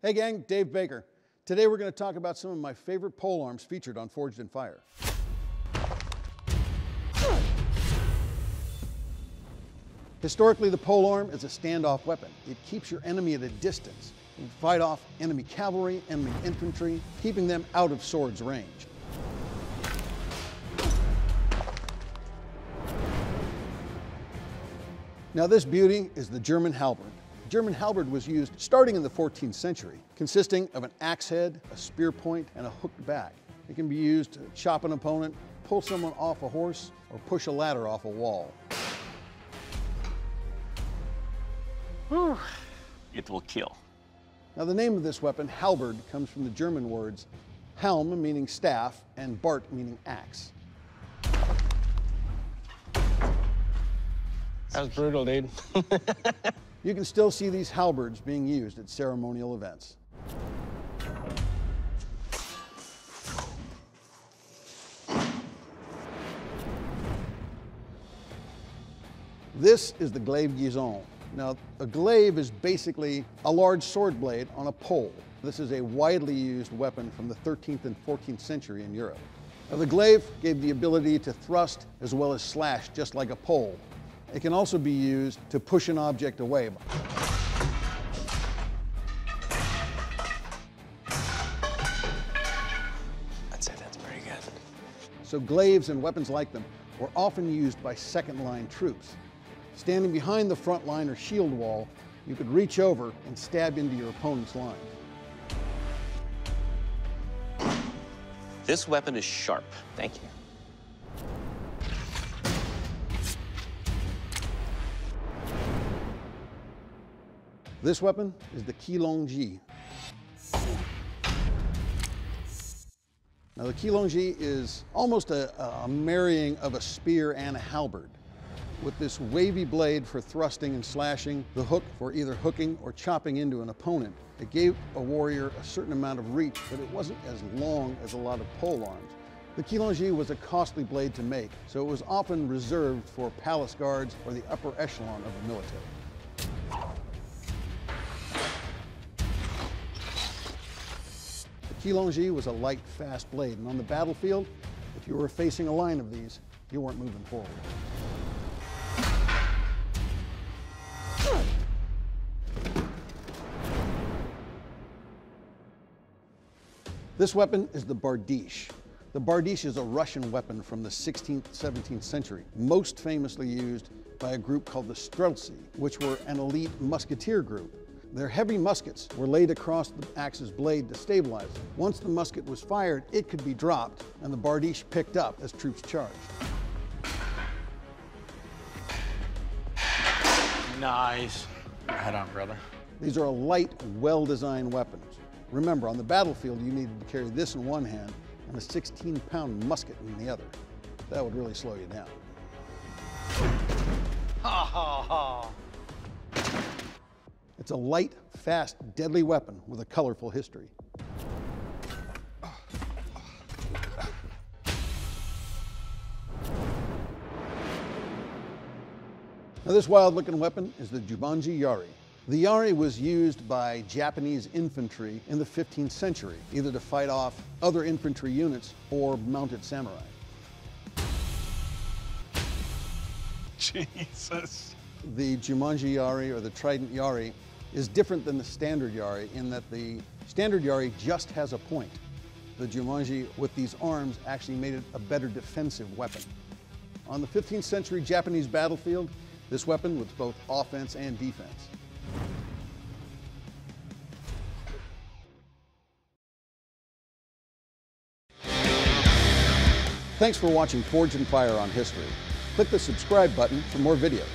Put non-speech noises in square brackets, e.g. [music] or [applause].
Hey gang, Dave Baker. Today we're going to talk about some of my favorite pole arms featured on Forged in Fire. Historically, the pole arm is a standoff weapon. It keeps your enemy at a distance. You fight off enemy cavalry, enemy infantry, keeping them out of sword's range. Now this beauty is the German halberd. German halberd was used starting in the 14th century, consisting of an axe head, a spear point, and a hooked back. It can be used to chop an opponent, pull someone off a horse, or push a ladder off a wall. Whew. It will kill. Now the name of this weapon, halberd, comes from the German words helm, meaning staff, and bart, meaning axe. That was brutal, dude. [laughs] You can still see these halberds being used at ceremonial events. This is the glaive guisarme. Now, a glaive is basically a large sword blade on a pole. This is a widely used weapon from the 13th and 14th century in Europe. Now, the glaive gave the ability to thrust as well as slash just like a pole, it can also be used to push an object away. I'd say that's pretty good. So glaives and weapons like them were often used by second line troops. Standing behind the front line or shield wall, you could reach over and stab into your opponent's line. This weapon is sharp. Thank you. This weapon is the Qilongji. Now the Qilongji is almost a, a, marrying of a spear and a halberd. With this wavy blade for thrusting and slashing, the hook for either hooking or chopping into an opponent, it gave a warrior a certain amount of reach, but it wasn't as long as a lot of pole arms. The Qilongji was a costly blade to make, so it was often reserved for palace guards or the upper echelon of the military. Qilongji was a light, fast blade, and on the battlefield, if you were facing a line of these, you weren't moving forward. This weapon is the bardiche. The bardiche is a Russian weapon from the 16th, 17th century, most famously used by a group called the Streltsy, which were an elite musketeer group their heavy muskets were laid across the axe's blade to stabilize it. Once the musket was fired, it could be dropped and the bardiche picked up as troops charged. Nice. Head on, brother. These are a light, well-designed weapons. Remember, on the battlefield, you needed to carry this in one hand and a 16-pound musket in the other. That would really slow you down. Ha ha ha. It's a light, fast, deadly weapon with a colorful history. Now this wild looking weapon is the Jumonji Yari. The Yari was used by Japanese infantry in the 15th century, either to fight off other infantry units or mounted samurai. [laughs] Jesus. The Jumonji Yari or the Trident Yari is different than the standard Yari in that the standard Yari just has a point. The Jumonji with these arms actually made it a better defensive weapon. On the 15th century Japanese battlefield, this weapon was both offense and defense. Thanks for watching Forged in Fire on History. Click the subscribe button for more videos.